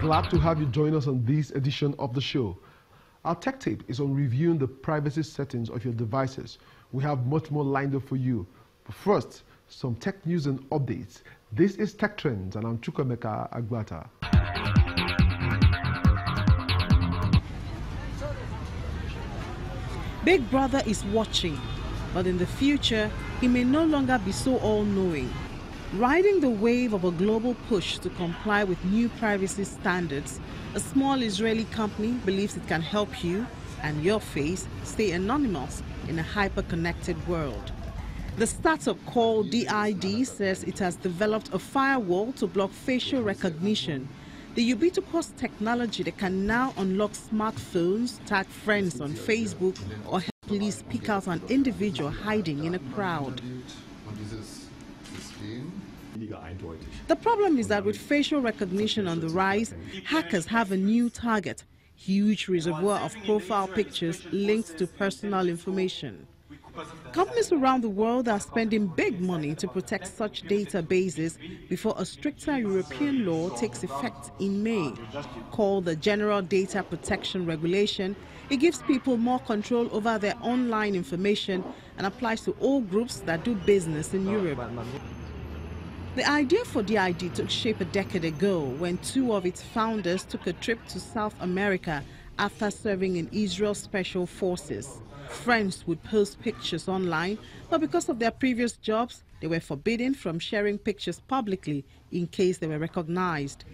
Glad to have you join us on this edition of the show. Our tech tip is on reviewing the privacy settings of your devices. We have much more lined up for you. But first, some tech news and updates. This is Tech Trends, and I'm Chukwemeka Agbata. Big Brother is watching, but in the future, he may no longer be so all knowing. Riding the wave of a global push to comply with new privacy standards, a small Israeli company believes it can help you and your face stay anonymous in a hyper connected world. The startup called DID says it has developed a firewall to block facial recognition. The ubiquitous technology that can now unlock smartphones, tag friends on Facebook, or help police pick out an individual hiding in a crowd. The problem is that with facial recognition on the rise, hackers have a new target huge reservoir of profile pictures linked to personal information. Companies around the world are spending big money to protect such databases before a stricter European law takes effect in May. Called the General Data Protection Regulation, it gives people more control over their online information and applies to all groups that do business in Europe. The idea for DID took shape a decade ago when two of its founders took a trip to South America after serving in Israel's special forces. Friends would post pictures online, but because of their previous jobs, they were forbidden from sharing pictures publicly in case they were recognized.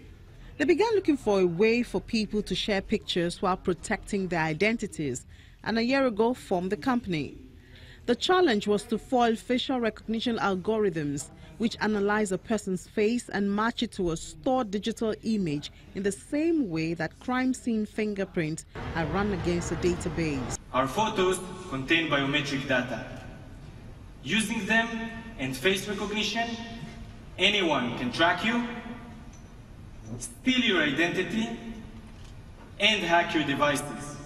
They began looking for a way for people to share pictures while protecting their identities, and a year ago formed the company. The challenge was to foil facial recognition algorithms which analyze a person's face and match it to a stored digital image in the same way that crime scene fingerprints are run against a database. Our photos contain biometric data. Using them and face recognition, anyone can track you, steal your identity, and hack your devices.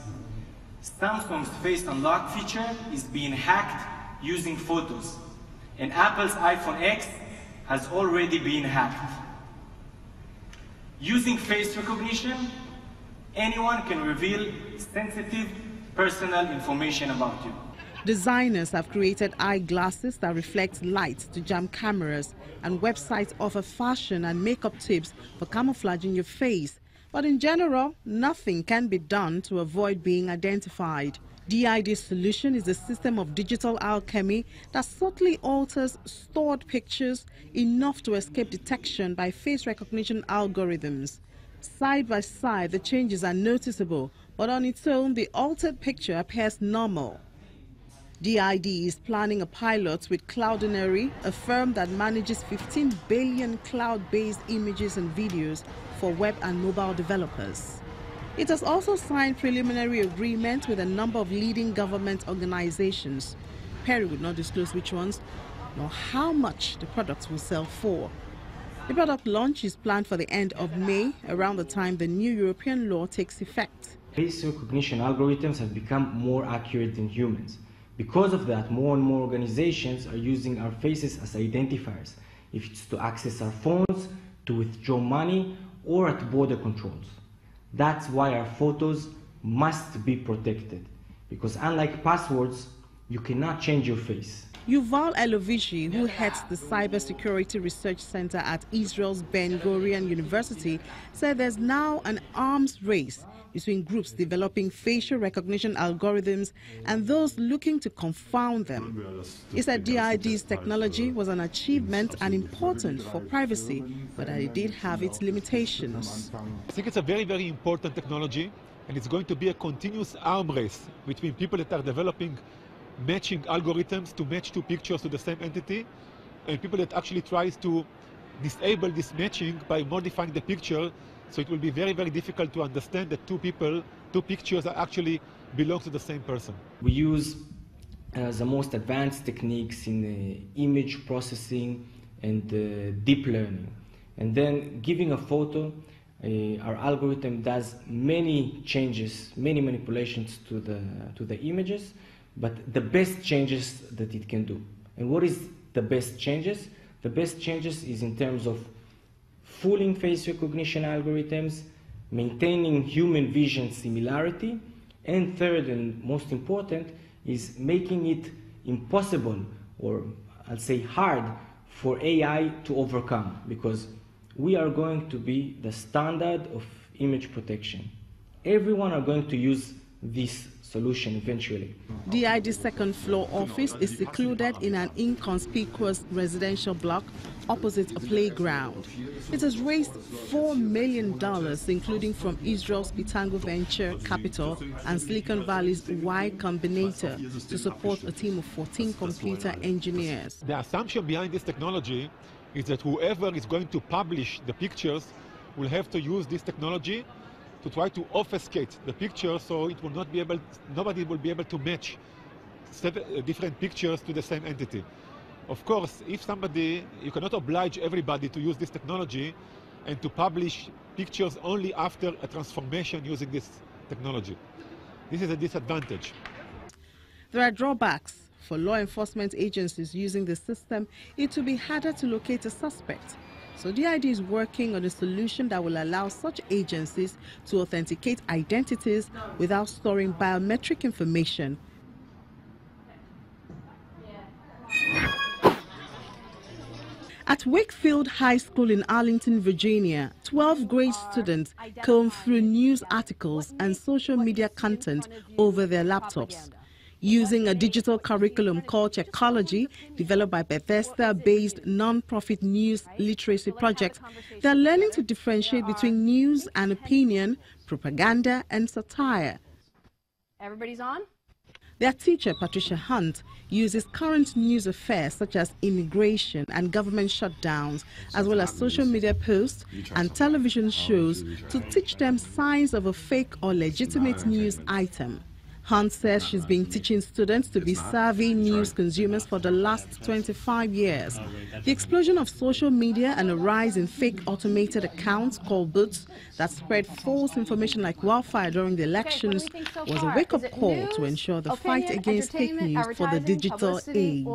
Samsung's Face Unlock feature is being hacked using photos and Apple's iPhone X has already been hacked. Using face recognition, anyone can reveal sensitive personal information about you. Designers have created eyeglasses that reflect light to jam cameras, and websites offer fashion and makeup tips for camouflaging your face. But in general, nothing can be done to avoid being identified. DID's solution is a system of digital alchemy that subtly alters stored pictures enough to escape detection by face recognition algorithms. Side by side, the changes are noticeable, but on its own, the altered picture appears normal. DID is planning a pilot with Cloudinary, a firm that manages 15 billion cloud-based images and videos for web and mobile developers. It has also signed preliminary agreements with a number of leading government organizations. Perry would not disclose which ones, nor how much the products will sell for. The product launch is planned for the end of May, around the time the new European law takes effect. Face recognition algorithms have become more accurate than humans. Because of that, more and more organizations are using our faces as identifiers, if it's to access our phones, to withdraw money, or at border controls. That's why our photos must be protected because unlike passwords, you cannot change your face. Yuval Elovici, who heads the Cybersecurity Research Center at Israel's Ben Gurion University, said there's now an arms race between groups developing facial recognition algorithms and those looking to confound them. He said DID's technology was an achievement and important for privacy, but that it did have its limitations. I think it's a very, very important technology, and it's going to be a continuous arm race between people that are developing matching algorithms to match two pictures to the same entity, and people that actually tries to disable this matching by modifying the picture so it will be very, very difficult to understand that two people, two pictures are actually belong to the same person. We use uh, the most advanced techniques in uh, image processing and uh, deep learning. And then giving a photo uh, our algorithm does many changes, many manipulations to the, to the images, but the best changes that it can do. And what is the best changes? The best changes is in terms of fooling face recognition algorithms, maintaining human vision similarity, and third and most important is making it impossible or I'll say hard for AI to overcome because we are going to be the standard of image protection. Everyone are going to use this solution eventually. DID's second floor office is secluded in an inconspicuous residential block opposite a playground. It has raised $4 million, including from Israel's Pitango Venture Capital and Silicon Valley's Y Combinator, to support a team of 14 computer engineers. The assumption behind this technology is that whoever is going to publish the pictures will have to use this technology to try to obfuscate the picture so it will not be able, nobody will be able to match uh, different pictures to the same entity. Of course, if somebody, you cannot oblige everybody to use this technology and to publish pictures only after a transformation using this technology. This is a disadvantage. There are drawbacks. For law enforcement agencies using the system, it will be harder to locate a suspect. So DID is working on a solution that will allow such agencies to authenticate identities without storing biometric information. At Wakefield High School in Arlington, Virginia, 12 grade students comb through news articles and social media content over their laptops using a digital curriculum called Checkology, developed by Bethesda-based non-profit news literacy project. They're learning to differentiate between news and opinion, propaganda and satire. Everybody's on? Their teacher, Patricia Hunt, uses current news affairs such as immigration and government shutdowns, as well as social media posts and television shows to teach them signs of a fake or legitimate news item. Hunt says she's been teaching students to be savvy news consumers for the last 25 years. The explosion of social media and a rise in fake automated accounts called bots that spread false information like wildfire during the elections was a wake-up call to ensure the fight against fake news for the digital age.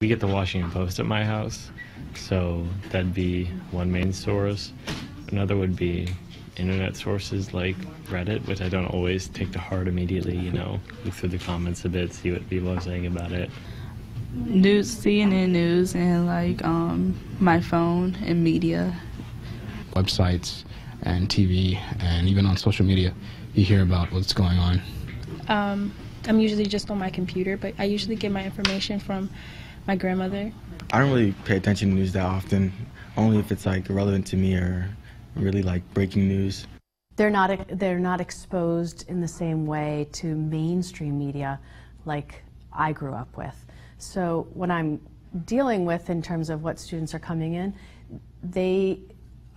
We get the Washington Post at my house, so that'd be one main source. Another would be internet sources like Reddit, which I don't always take to heart immediately, you know, look through the comments a bit, see what people are saying about it. News, CNN news, and like um, my phone and media. Websites and TV, and even on social media, you hear about what's going on. Um, I'm usually just on my computer, but I usually get my information from my grandmother. I don't really pay attention to news that often, only if it's like relevant to me or really like breaking news. They're not, they're not exposed in the same way to mainstream media like I grew up with. So what I'm dealing with in terms of what students are coming in, they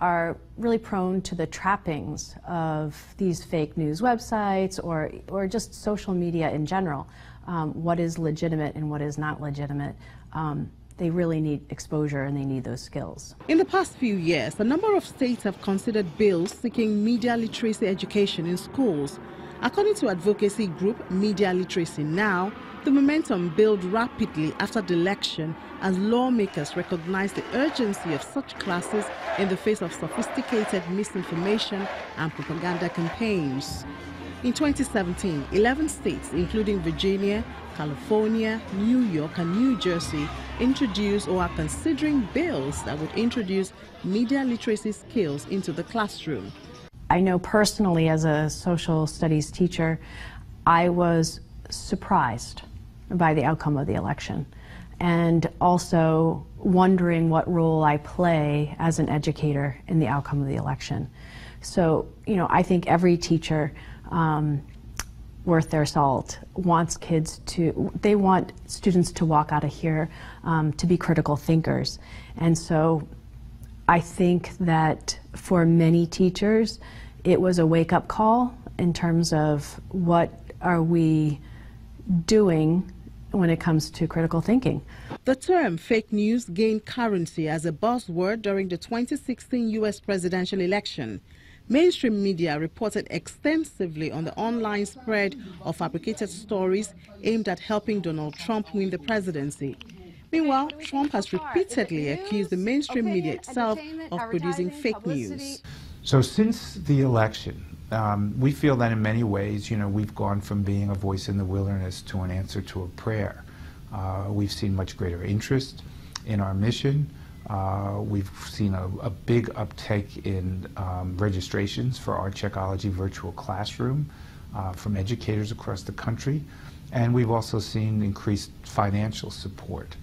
are really prone to the trappings of these fake news websites or, or just social media in general. Um, what is legitimate and what is not legitimate. Um, they really need exposure and they need those skills. In the past few years, a number of states have considered bills seeking media literacy education in schools. According to advocacy group Media Literacy Now, the momentum built rapidly after the election as lawmakers recognized the urgency of such classes in the face of sophisticated misinformation and propaganda campaigns. In 2017, 11 states, including Virginia, California, New York, and New Jersey, introduced or are considering bills that would introduce media literacy skills into the classroom. I know personally, as a social studies teacher, I was surprised by the outcome of the election and also wondering what role I play as an educator in the outcome of the election. So, you know, I think every teacher um, worth their salt wants kids to, they want students to walk out of here um, to be critical thinkers. And so I think that for many teachers, it was a wake up call in terms of what are we doing when it comes to critical thinking. The term fake news gained currency as a buzzword during the 2016 U.S. presidential election. Mainstream media reported extensively on the online spread of fabricated stories aimed at helping Donald Trump win the presidency. Meanwhile, Trump has repeatedly accused the mainstream media itself of producing fake news. So since the election, um, we feel that in many ways, you know, we've gone from being a voice in the wilderness to an answer to a prayer. Uh, we've seen much greater interest in our mission. Uh, we've seen a, a, big uptake in um, registrations for our Checkology virtual classroom uh, from educators across the country. And we've also seen increased financial support.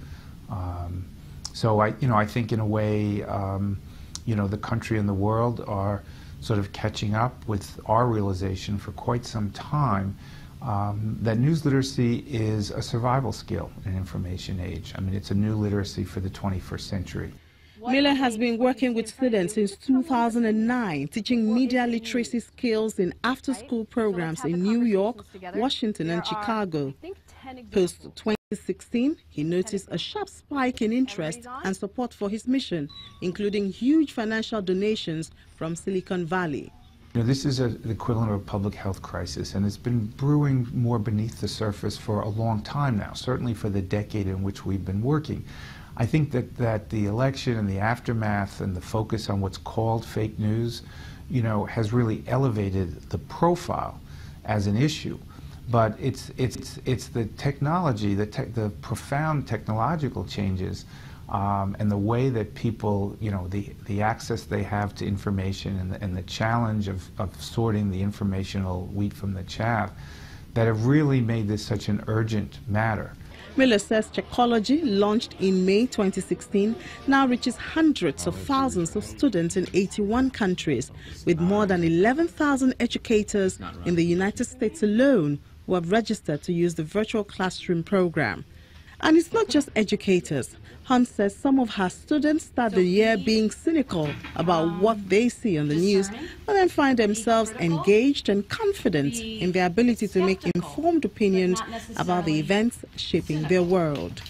Um, so I, you know, I think in a way, um, you know, the country and the world are sort of catching up with our realization for quite some time um, that news literacy is a survival skill in an information age. I mean, it's a new literacy for the 21st century. Miller has been working with students since 2009, teaching media literacy skills in after-school programs in New York, Washington, and Chicago. Post 2016, he noticed a sharp spike in interest and support for his mission, including huge financial donations from Silicon Valley. You know, this is a, the equivalent of a public health crisis, and it's been brewing more beneath the surface for a long time now, certainly for the decade in which we've been working. I think that, that the election and the aftermath and the focus on what's called fake news, you know, has really elevated the profile as an issue. But it's, it's, it's the technology, the, te the profound technological changes um, and the way that people, you know, the, the access they have to information and the, and the challenge of, of sorting the informational wheat from the chaff that have really made this such an urgent matter. Miller says Checkology, launched in May 2016, now reaches hundreds of thousands of students in 81 countries, with more than 11,000 educators in the United States alone who have registered to use the virtual classroom program. And it's not just educators. Hunt says some of her students start the year being cynical about what they see on the news, but then find themselves engaged and confident in their ability to make informed opinions about the events shaping their world.